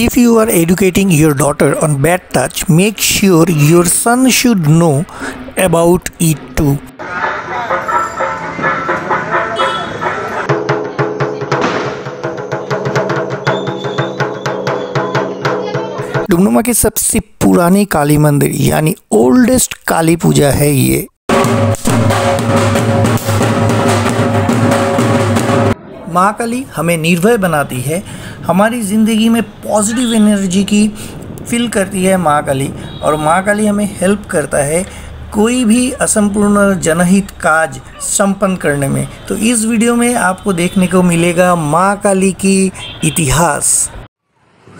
If you are educating your daughter on bad touch, make sure your son should know about it too. डुमनुमा की सबसे पुरानी काली मंदिर यानी oldest काली पूजा है ये महाकाली हमें निर्भय बनाती है, हमारी ज़िंदगी में पॉजिटिव एनर्जी की फिल करती है महाकाली और माँ काली हमें हेल्प करता है कोई भी असंपूर्ण जनहित काज संपन्न करने में। तो इस वीडियो में आपको देखने को मिलेगा माँ काली की इतिहास।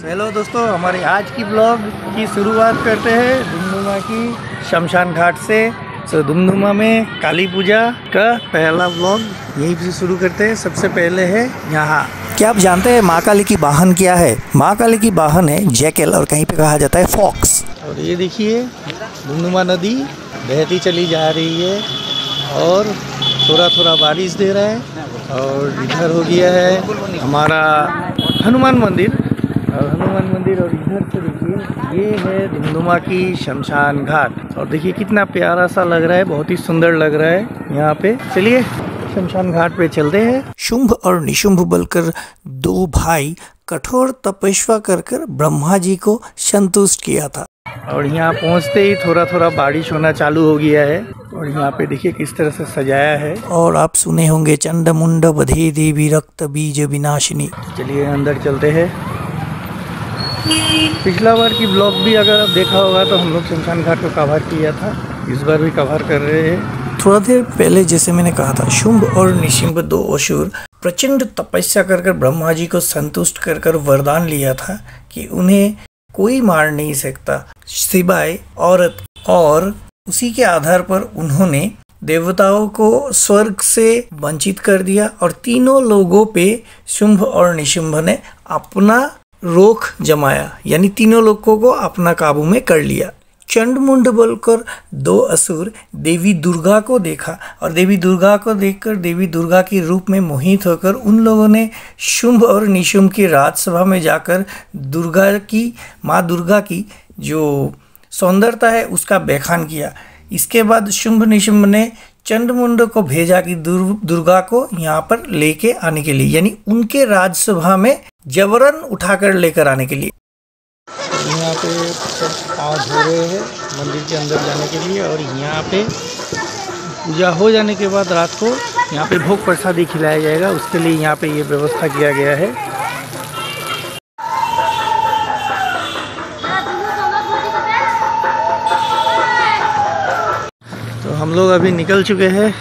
हेलो दोस्तों, हमारे आज की ब्लॉग की शुरुआत करते हैं। दुमदुमा की शमशान घाट से। तो दुमदुमा में काली पूजा का पहला ब्लॉग यहीं से शुरू करते हैं सबसे पहले है यहाँ क्या आप जानते हैं माँ काली की वाहन क्या है? माँ काली की वाहन है जैकेल और कहीं पे कहा जाता है फॉक्स। और ये देखिए दुमदुमा नदी बहती चली जा रही है और थोड़ा थोड़ा बारिश दे रहा है और इधर हो गया है हमारा हनुमान मंदिर। और हनुमान मंदिर और इधर से देखिए ये है धुमधुमा की शमशान घाट। और देखिए कितना प्यारा सा लग रहा है बहुत ही सुंदर लग रहा है यहाँ पे। चलिए शमशान घाट पे चलते हैं। शुंभ और निशुंभ बलकर दो भाई कठोर तपस्या कर कर ब्रह्मा जी को संतुष्ट किया था। और यहाँ पहुँचते ही थोड़ा थोड़ा बारिश होना चालू हो गया है। और यहाँ पे देखिए किस तरह से सजाया है। और आप सुने होंगे चंड मुंड बधे देवी रक्त बीज विनाशिनी। चलिए अंदर चलते हैं। पिछला बार की ब्लॉग भी अगर आप देखा होगा तो हम लोग शमशान घाट को कवर किया था। इस बार भी कवर कर रहे हैं। थोड़ा देर पहले जैसे मैंने कहा था, शुंभ और निशिंभ दो असुर प्रचंड तपस्या कर कर ब्रह्मा जी को संतुष्ट कर कर वरदान लिया था कि उन्हें कोई मार नहीं सकता, सिवाय औरत। और उसी के आधार पर उन्होंने देवताओं को स्वर्ग से वंचित कर दिया और तीनों लोगों पे शुंभ और निशुंभ ने अपना रोख जमाया, यानी तीनों लोगों को अपना काबू में कर लिया। चंड मुंड बोलकर दो असुर देवी दुर्गा को देखा और देवी दुर्गा को देखकर देवी दुर्गा के रूप में मोहित होकर उन लोगों ने शुंभ और निशुंभ की राजसभा में जाकर दुर्गा की, माँ दुर्गा की जो सौंदर्यता है उसका व्याख्यान किया। इसके बाद शुंभ निशुंभ ने चंडमुंड को भेजा कि दुर्गा को यहाँ पर लेके आने के लिए, यानी उनके राजसभा में जबरन उठाकर लेकर आने के लिए। यहाँ पे सब पाँव धो रहे हैं मंदिर के अंदर जाने के लिए और यहाँ पे पूजा हो जाने के बाद रात को यहाँ पे भोग प्रसादी खिलाया जाएगा। उसके लिए यहाँ पे ये व्यवस्था किया गया है। तो हम लोग अभी निकल चुके हैं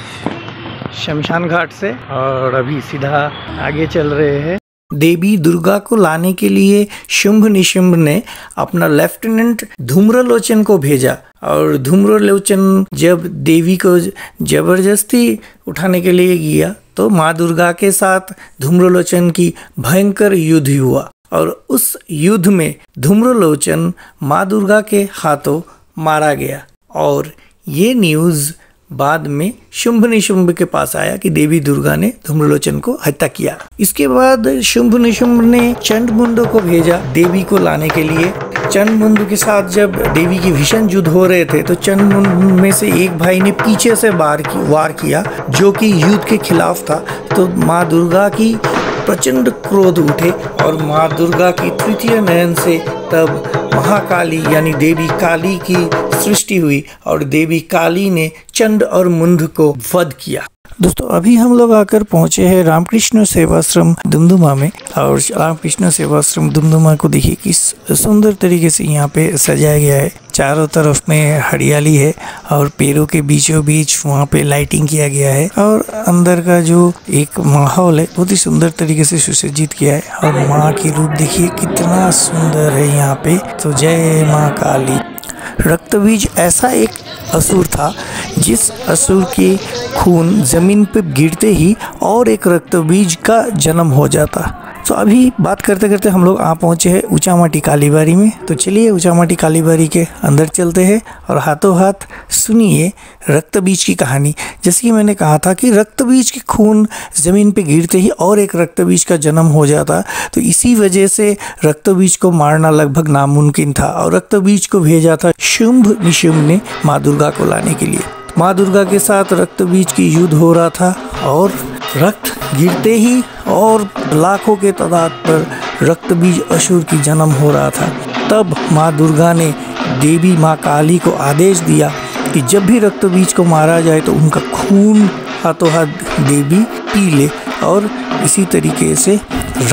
शमशान घाट से और अभी सीधा आगे चल रहे हैं। देवी दुर्गा को लाने के लिए शुंभ निशुंभ ने अपना लेफ्टिनेंट धूम्रलोचन को भेजा। और धूम्रलोचन जब देवी को ज़बरदस्ती उठाने के लिए गया तो माँ दुर्गा के साथ धूम्रलोचन की भयंकर युद्ध हुआ। और उस युद्ध में धूम्रलोचन माँ दुर्गा के हाथों मारा गया। और ये न्यूज़ बाद में शुंभ निशुंभ के पास आया कि देवी दुर्गा ने धूम्रलोचन को हत्या किया। इसके बाद शुंभ निशुंभ ने चंड को भेजा देवी को लाने के लिए। चंड मुंड के साथ जब देवी की भीषण युद्ध हो रहे थे तो चंड मुंड में से एक भाई ने पीछे से वार की, वार किया, जो कि युद्ध के खिलाफ था। तो माँ दुर्गा की प्रचंड क्रोध उठे और माँ दुर्गा की तृतीय नयन से तब महाकाली यानी देवी काली की सृष्टि हुई और देवी काली ने चंड और मुंध को वध किया। दोस्तों, अभी हम लोग आकर पहुँचे हैं रामकृष्ण सेवाश्रम दुमदुमा में। और रामकृष्ण सेवाश्रम दुमदुमा को देखिए, किस सुंदर तरीके से यहाँ पे सजाया गया है। चारों तरफ़ में हरियाली है और पेड़ों के बीचों बीच वहाँ पे लाइटिंग किया गया है। और अंदर का जो एक माहौल है, बहुत ही सुंदर तरीके से सुसज्जित किया है। और माँ की रूप देखिए, कितना सुंदर है यहाँ पे। तो जय माँ काली। रक्तबीज ऐसा एक असुर था जिस असुर के खून ज़मीन पर गिरते ही और एक रक्तबीज का जन्म हो जाता। तो अभी बात करते करते हम लोग आ पहुँचे हैं ऊँचामाटी कालीबारी में। तो चलिए ऊँचामाटी कालीबारी के अंदर चलते हैं और हाथों हाथ सुनिए रक्त बीज की कहानी। जैसे कि मैंने कहा था कि रक्त बीज के खून ज़मीन पे गिरते ही और एक रक्त बीज का जन्म हो जाता। तो इसी वजह से रक्त बीज को मारना लगभग नामुमकिन था और रक्त बीज को भेजा था शुंभ निशुंभ ने माँ दुर्गा को लाने के लिए। माँ दुर्गा के साथ रक्त बीज की युद्ध हो रहा था और रक्त गिरते ही और लाखों के तादाद पर रक्त बीज असुर की जन्म हो रहा था। तब माँ दुर्गा ने देवी माँ काली को आदेश दिया कि जब भी रक्त बीज को मारा जाए तो उनका खून हाथों हाथ देवी पी ले और इसी तरीके से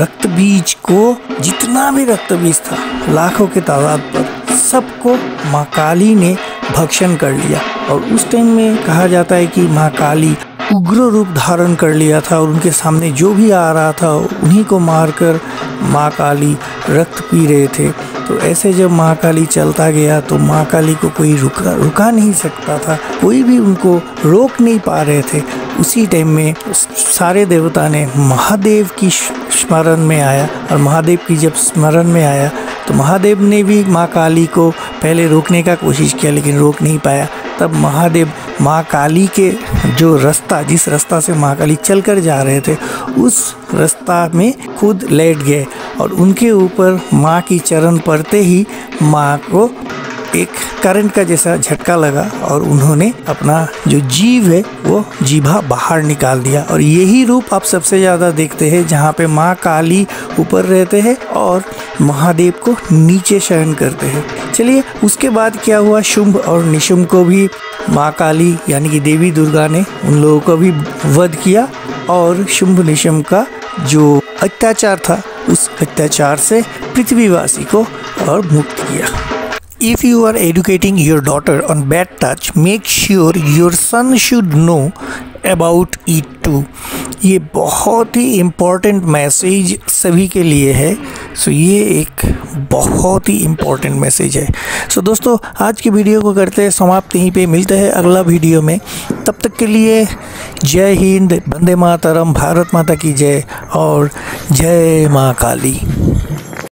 रक्त बीज को जितना भी रक्त बीज था, लाखों के तादाद पर सबको माँ काली ने भक्षण कर लिया। और उस टाइम में कहा जाता है कि माँ काली उग्र रूप धारण कर लिया था और उनके सामने जो भी आ रहा था, उन्हीं को मारकर माँ काली रक्त पी रहे थे। तो ऐसे जब माँ काली चलता गया तो माँ काली को कोई रुका रुका नहीं सकता था। कोई भी उनको रोक नहीं पा रहे थे। उसी टाइम में सारे देवता ने महादेव की स्मरण में आया और महादेव की जब स्मरण में आया तो महादेव ने भी माँ काली को पहले रोकने का कोशिश किया, लेकिन रोक नहीं पाया। तब महादेव माँ काली के जो रास्ता, जिस रास्ता से माँ काली चल कर जा रहे थे, उस रास्ता में खुद लेट गए और उनके ऊपर माँ की चरण पड़ते ही माँ को एक करंट का जैसा झटका लगा और उन्होंने अपना जो जीव है, वो जीभा बाहर निकाल दिया। और यही रूप आप सबसे ज़्यादा देखते हैं, जहाँ पे माँ काली ऊपर रहते हैं और महादेव को नीचे शयन करते हैं। चलिए, उसके बाद क्या हुआ? शुंभ और निशुंभ को भी माँ काली यानी कि देवी दुर्गा ने उन लोगों को भी वध किया और शुंभ निशुंभ का जो अत्याचार था, उस अत्याचार से पृथ्वीवासी को और मुक्त किया। If you are educating your daughter on bad touch, make sure your son should know about it too. ये बहुत ही इम्पोर्टेंट मैसेज सभी के लिए है। सो ये एक बहुत ही इम्पोर्टेंट मैसेज है। सो दोस्तों आज की वीडियो को करते हैं समाप्त यहीं पे मिलते हैं अगला वीडियो में। तब तक के लिए जय हिंद वंदे मातरम भारत माता की जय और जय माँ काली।